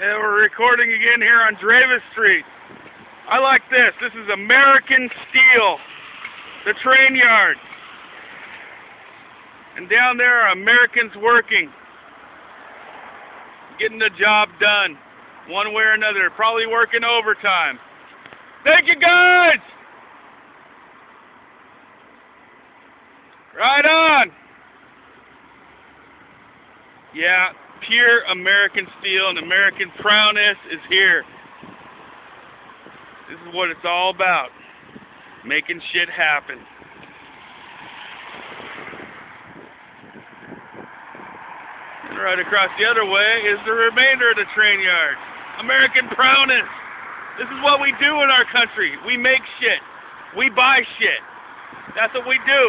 And we're recording again here on Dravus Street. I like this. This is American Steel, the train yard. And down there are Americans working, getting the job done, one way or another, probably working overtime. Thank you, guys! Right on! Yeah, pure American steel and American prowess is here. This is what it's all about. Making shit happen. And right across the other way is the remainder of the train yard. American prowess. This is what we do in our country. We make shit. We buy shit. That's what we do.